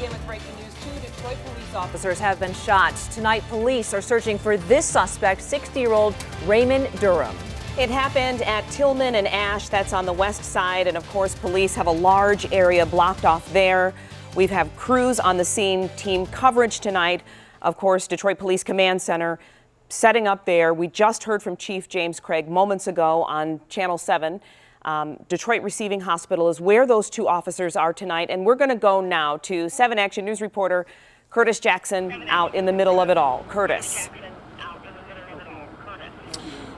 begin with breaking news. Two Detroit police officers have been shot. Tonight, police are searching for this suspect, 60-year-old Raymond Durham. It happened at Tillman and Ash. That's on the west side. And of course, police have a large area blocked off there. We have crews on the scene, team coverage tonight. Of course, Detroit Police Command Center setting up there. We just heard from Chief James Craig moments ago on Channel 7. Um, Detroit Receiving Hospital is where those two officers are tonight. And we're going to go now to 7 Action News reporter Curtis Jackson out in the middle of it all. Curtis.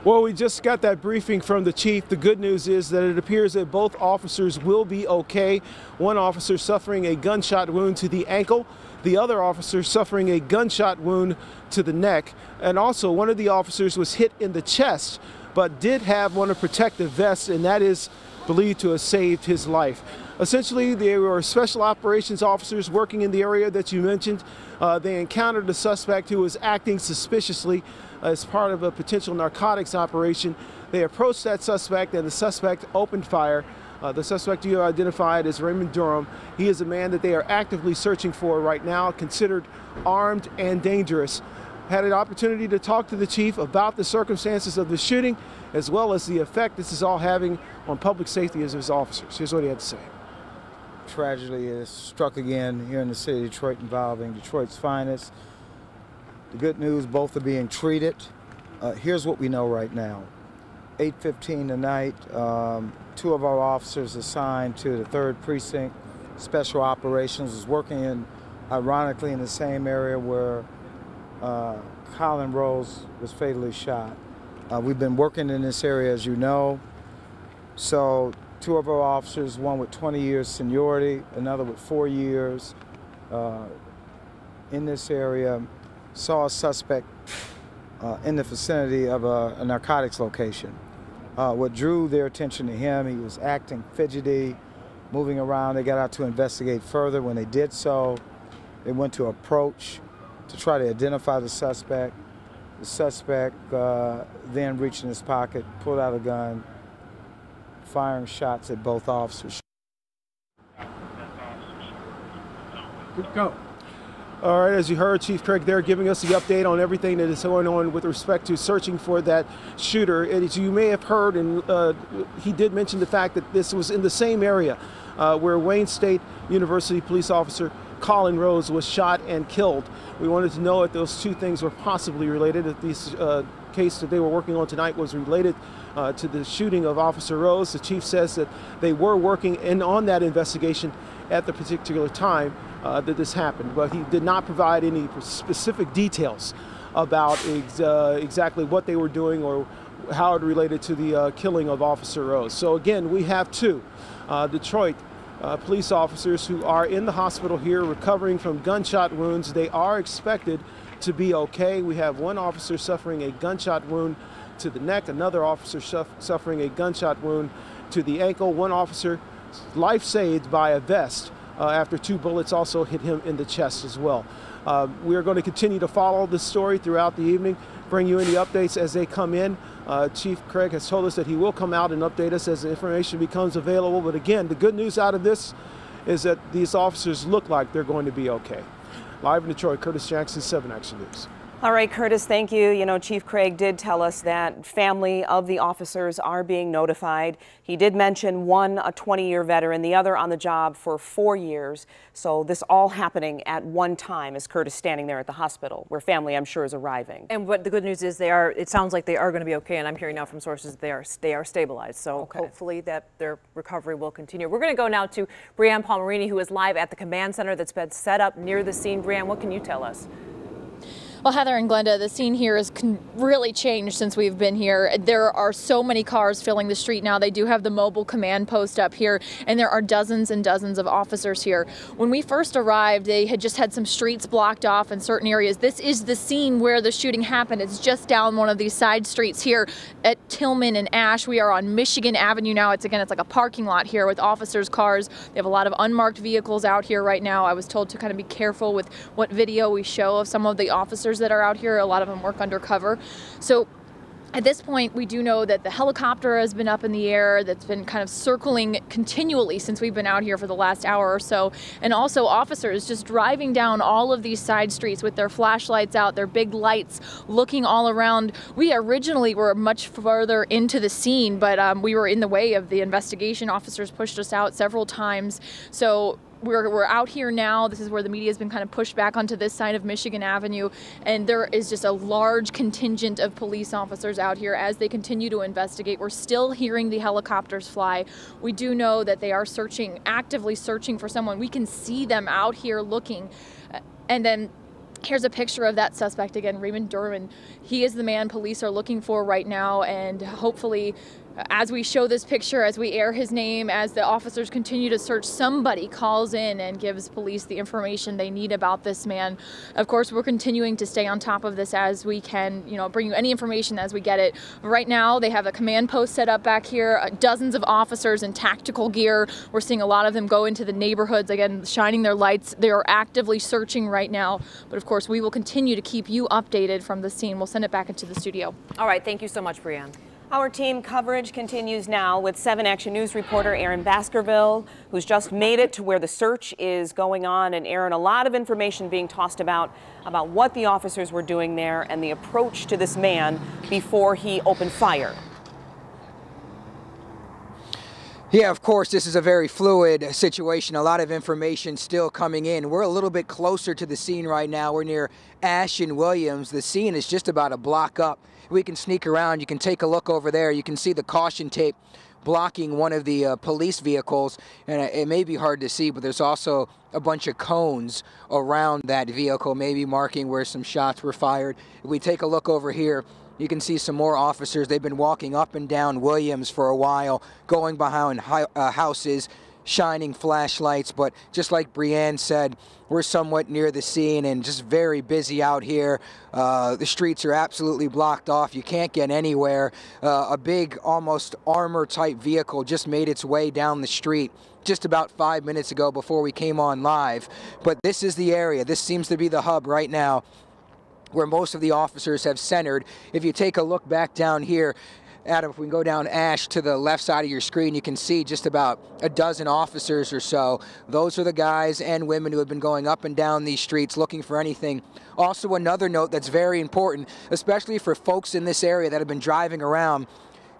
Well, we just got that briefing from the chief. The good news is that it appears that both officers will be okay. One officer suffering a gunshot wound to the ankle, the other officer suffering a gunshot wound to the neck, and also one of the officers was hit in the chest but did have one of protective vests, and that is believed to have saved his life. Essentially, there were special operations officers working in the area that you mentioned. Uh, they encountered a suspect who was acting suspiciously as part of a potential narcotics operation. They approached that suspect, and the suspect opened fire. Uh, the suspect you identified is Raymond Durham. He is a man that they are actively searching for right now, considered armed and dangerous had an opportunity to talk to the chief about the circumstances of the shooting, as well as the effect this is all having on public safety as his officers. Here's what he had to say. Tragedy has struck again here in the city of Detroit involving Detroit's finest. The good news, both are being treated. Uh, here's what we know right now. 8.15 tonight, um, two of our officers assigned to the 3rd Precinct Special Operations was working in, ironically, in the same area where uh, Collin Rose was fatally shot. Uh, we've been working in this area, as you know. So two of our officers, one with 20 years seniority, another with four years uh, in this area, saw a suspect uh, in the vicinity of a, a narcotics location. Uh, what drew their attention to him, he was acting fidgety, moving around. They got out to investigate further. When they did so, they went to approach to try to identify the suspect. The suspect uh, then reached in his pocket, pulled out a gun, firing shots at both officers. Good go. All right, as you heard, Chief Craig there giving us the update on everything that is going on with respect to searching for that shooter. As you may have heard, and uh, he did mention the fact that this was in the same area uh, where Wayne State University police officer Collin Rose was shot and killed. We wanted to know if those two things were possibly related, if this uh, case that they were working on tonight was related uh, to the shooting of Officer Rose. The chief says that they were working in on that investigation at the particular time uh, that this happened, but he did not provide any specific details about ex uh, exactly what they were doing or how it related to the uh, killing of Officer Rose. So again, we have two. Uh, Detroit uh, police officers who are in the hospital here recovering from gunshot wounds. They are expected to be okay. We have one officer suffering a gunshot wound to the neck, another officer suffering a gunshot wound to the ankle, one officer life saved by a vest uh, after two bullets also hit him in the chest as well. Uh, we are going to continue to follow this story throughout the evening, bring you any updates as they come in. Uh, Chief Craig has told us that he will come out and update us as the information becomes available. But again, the good news out of this is that these officers look like they're going to be okay. Live in Detroit, Curtis Jackson, 7 Action News. All right, Curtis, thank you. You know, Chief Craig did tell us that family of the officers are being notified. He did mention one, a 20-year veteran, the other on the job for four years. So this all happening at one time as Curtis standing there at the hospital, where family, I'm sure, is arriving. And what the good news is, they are. It sounds like they are going to be okay, and I'm hearing now from sources that they are they are stabilized. So okay. hopefully that their recovery will continue. We're going to go now to Brianne Palmerini, who is live at the command center that's been set up near the scene. Brianne, what can you tell us? Well, Heather and Glenda, the scene here has really changed since we've been here. There are so many cars filling the street now. They do have the mobile command post up here, and there are dozens and dozens of officers here. When we first arrived, they had just had some streets blocked off in certain areas. This is the scene where the shooting happened. It's just down one of these side streets here at Tillman and Ash. We are on Michigan Avenue now. It's again, it's like a parking lot here with officers' cars. They have a lot of unmarked vehicles out here right now. I was told to kind of be careful with what video we show of some of the officers that are out here. A lot of them work undercover. So At this point, we do know that the helicopter has been up in the air, that's been kind of circling continually since we've been out here for the last hour or so. And also, officers just driving down all of these side streets with their flashlights out, their big lights, looking all around. We originally were much further into the scene, but um, we were in the way of the investigation. Officers pushed us out several times. So we're, we're out here now. This is where the media has been kind of pushed back onto this side of Michigan Avenue. And there is just a large contingent of police officers out here as they continue to investigate. We're still hearing the helicopters fly. We do know that they are searching, actively searching for someone. We can see them out here looking. And then Here's a picture of that suspect again, Raymond Durham. He is the man police are looking for right now, and hopefully as we show this picture, as we air his name, as the officers continue to search, somebody calls in and gives police the information they need about this man. Of course, we're continuing to stay on top of this as we can, you know, bring you any information as we get it. Right now, they have a command post set up back here, uh, dozens of officers in tactical gear. We're seeing a lot of them go into the neighborhoods, again, shining their lights. They are actively searching right now. But of course, we will continue to keep you updated from the scene. We'll send it back into the studio. All right. Thank you so much, Brianne. Our team coverage continues now with 7 Action News reporter Aaron Baskerville, who's just made it to where the search is going on. And Aaron, a lot of information being tossed about about what the officers were doing there and the approach to this man before he opened fire. Yeah, of course, this is a very fluid situation. A lot of information still coming in. We're a little bit closer to the scene right now. We're near Ash and Williams. The scene is just about a block up we can sneak around. You can take a look over there. You can see the caution tape blocking one of the uh, police vehicles and it may be hard to see but there's also a bunch of cones around that vehicle maybe marking where some shots were fired if we take a look over here you can see some more officers they've been walking up and down Williams for a while going behind uh, houses shining flashlights. But just like Brianne said, we're somewhat near the scene and just very busy out here. Uh, the streets are absolutely blocked off. You can't get anywhere. Uh, a big, almost armor type vehicle just made its way down the street just about five minutes ago before we came on live. But this is the area. This seems to be the hub right now where most of the officers have centered. If you take a look back down here, Adam, if we can go down Ash to the left side of your screen, you can see just about a dozen officers or so. Those are the guys and women who have been going up and down these streets looking for anything. Also, another note that's very important, especially for folks in this area that have been driving around,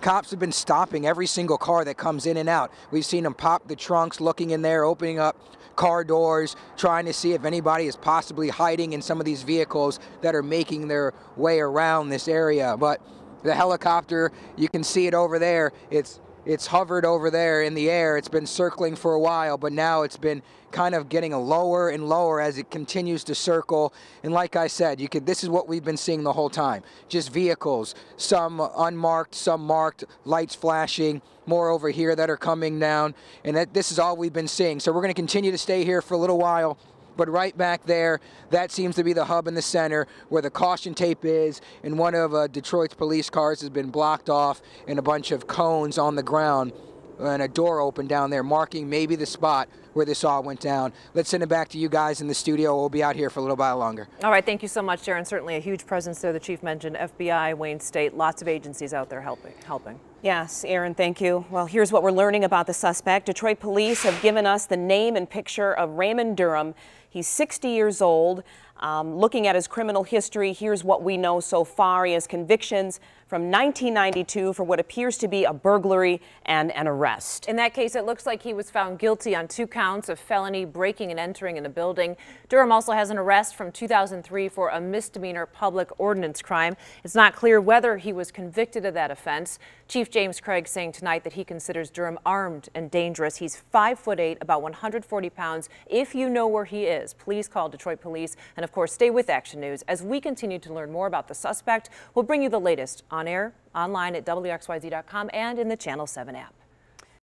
cops have been stopping every single car that comes in and out. We've seen them pop the trunks, looking in there, opening up car doors, trying to see if anybody is possibly hiding in some of these vehicles that are making their way around this area. But the helicopter, you can see it over there. It's it's hovered over there in the air. It's been circling for a while, but now it's been kind of getting lower and lower as it continues to circle. And like I said, you could this is what we've been seeing the whole time. Just vehicles, some unmarked, some marked, lights flashing, more over here that are coming down. And that, this is all we've been seeing. So we're going to continue to stay here for a little while. But right back there, that seems to be the hub in the center where the caution tape is, and one of uh, Detroit's police cars has been blocked off, and a bunch of cones on the ground, and a door open down there, marking maybe the spot where this all went down. Let's send it back to you guys in the studio. We'll be out here for a little while longer. All right, thank you so much, Sharon. Certainly a huge presence there. The chief mentioned FBI, Wayne State, lots of agencies out there helping. helping. Yes, Aaron, thank you. Well, here's what we're learning about the suspect. Detroit police have given us the name and picture of Raymond Durham. He's 60 years old. Um, looking at his criminal history, here's what we know so far. He has convictions from 1992 for what appears to be a burglary and an arrest. In that case, it looks like he was found guilty on two counts of felony breaking and entering in a building. Durham also has an arrest from 2003 for a misdemeanor public ordinance crime. It's not clear whether he was convicted of that offense. Chief James Craig saying tonight that he considers Durham armed and dangerous. He's five foot eight, about 140 pounds. If you know where he is, please call Detroit Police. And of course, stay with Action News. As we continue to learn more about the suspect, we'll bring you the latest on on air, online at WXYZ.com, and in the Channel 7 app.